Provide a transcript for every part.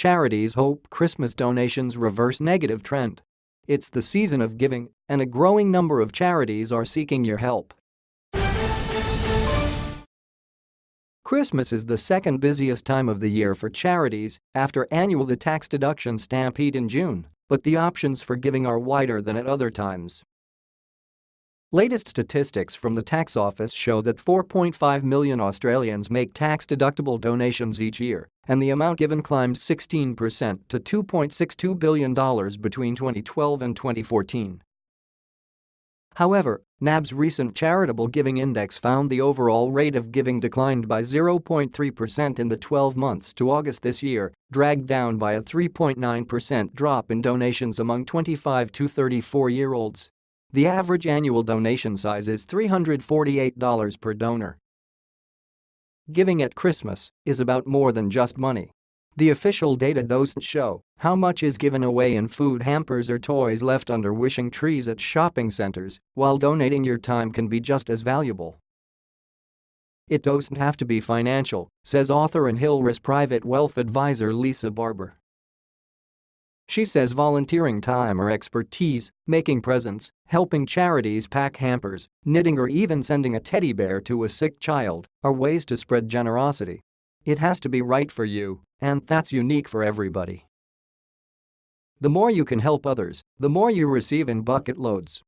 charities hope Christmas donations reverse negative trend. It's the season of giving, and a growing number of charities are seeking your help. Christmas is the second busiest time of the year for charities after annual the tax deduction stampede in June, but the options for giving are wider than at other times. Latest statistics from the tax office show that 4.5 million Australians make tax-deductible donations each year, and the amount given climbed 16% to $2.62 billion between 2012 and 2014. However, NAB's recent Charitable Giving Index found the overall rate of giving declined by 0.3% in the 12 months to August this year, dragged down by a 3.9% drop in donations among 25 to 34-year-olds. The average annual donation size is $348 per donor. Giving at Christmas is about more than just money. The official data doesn't show how much is given away in food hampers or toys left under wishing trees at shopping centers, while donating your time can be just as valuable. It doesn't have to be financial, says author and Hillross private wealth advisor Lisa Barber. She says volunteering time or expertise, making presents, helping charities pack hampers, knitting or even sending a teddy bear to a sick child are ways to spread generosity. It has to be right for you, and that's unique for everybody. The more you can help others, the more you receive in bucket loads.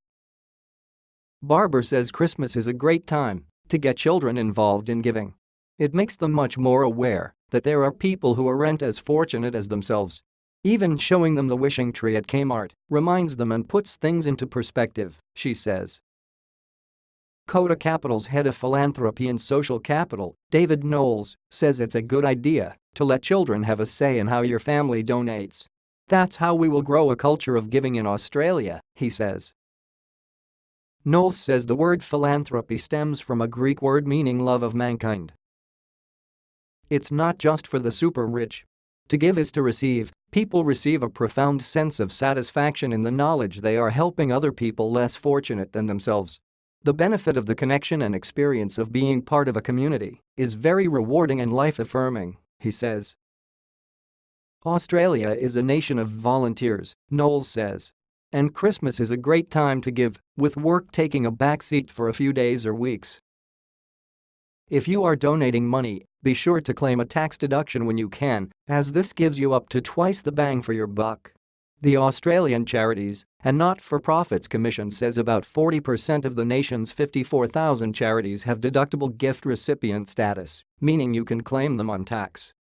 Barber says Christmas is a great time to get children involved in giving. It makes them much more aware that there are people who aren't as fortunate as themselves even showing them the wishing tree at Kmart reminds them and puts things into perspective, she says. Koda Capital's head of philanthropy and social capital, David Knowles, says it's a good idea to let children have a say in how your family donates. That's how we will grow a culture of giving in Australia, he says. Knowles says the word philanthropy stems from a Greek word meaning love of mankind. It's not just for the super rich. To give is to receive, People receive a profound sense of satisfaction in the knowledge they are helping other people less fortunate than themselves. The benefit of the connection and experience of being part of a community is very rewarding and life-affirming, he says. Australia is a nation of volunteers, Knowles says. And Christmas is a great time to give, with work taking a backseat for a few days or weeks. If you are donating money, be sure to claim a tax deduction when you can, as this gives you up to twice the bang for your buck. The Australian Charities and Not-for-Profits Commission says about 40% of the nation's 54,000 charities have deductible gift recipient status, meaning you can claim them on tax.